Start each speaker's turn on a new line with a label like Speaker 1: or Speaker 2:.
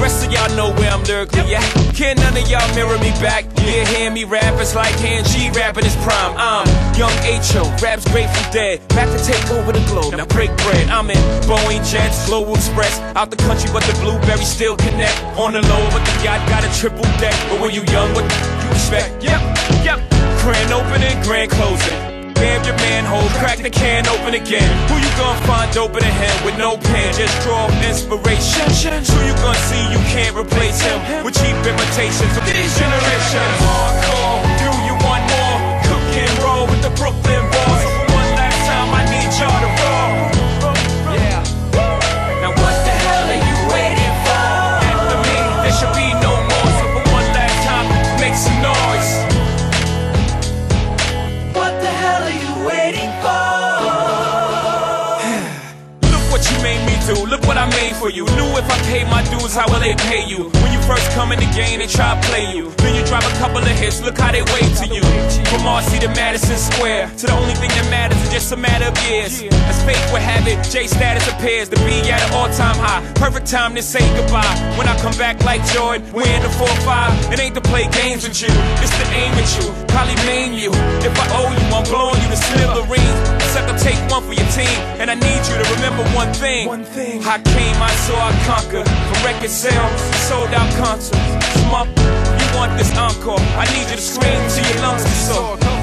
Speaker 1: Rest of y'all know where I'm lyrically at. Can't none of y'all mirror me back. Yeah, hear me rap, it's like hand G rapping his prime. I'm young H.O., raps Grateful Dead. Back to take over the globe, now break bread. I'm in Boeing Jets, Global Express. Out the country, but the blueberries still connect. On the low, but the yacht got a triple deck. But when you young, what you expect? Yep, yep. Grand opening, grand closing. Grab your manhole, crack the can open again. Who you gonna find open a him with no pen? Just draw inspiration. Who you gonna see you can't replace him with cheap imitations of these generations? Hardcore, do, look what I made for you. Knew if I paid my dues, how will they pay you? When you first come in the game, they try to play you. Then you drop a couple of hits, look how they wait to you. From Marcy to Madison Square, to the only thing that matters is just a matter of years. As fate would have it, J status appears to be at an all time high. Perfect time to say goodbye. When I come back like Jordan, we're in the 4-5. It ain't to play games with you, it's to aim at you. For your team, and I need you to remember one thing.
Speaker 2: One thing.
Speaker 1: I came, I saw, I conquered. From record sales, sold out concerts. Smup, you want this encore? I need you to scream till your lungs are sore.